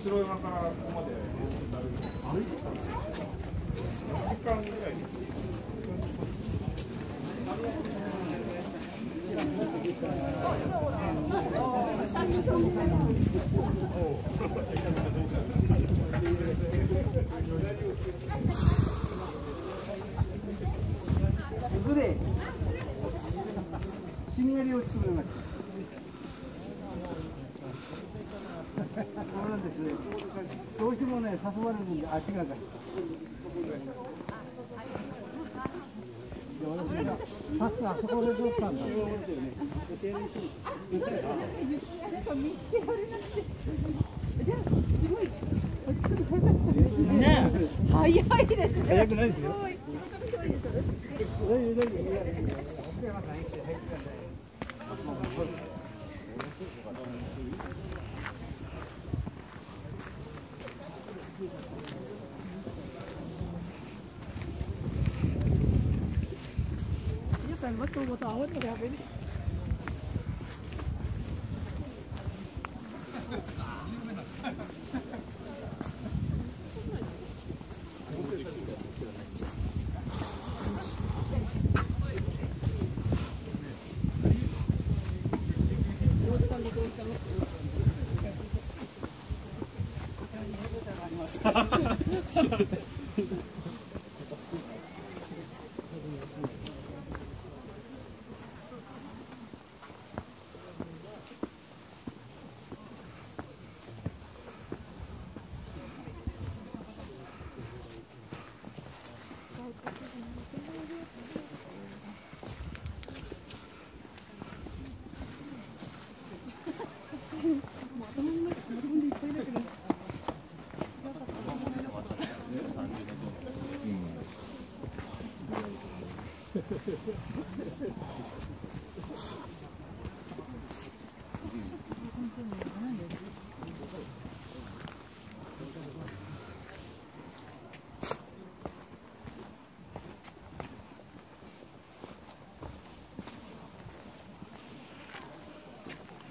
面白い山からここまで歩いてたんですよ。時間ぐらい。グレーしんがりを作りましたそうなですねどうしてもね誘われるんで足がかりさっきあそこで撮ったんだ。早いですね。早くないですよ。や المكتب وتعاوننا يا بني Ha ha ha. うん。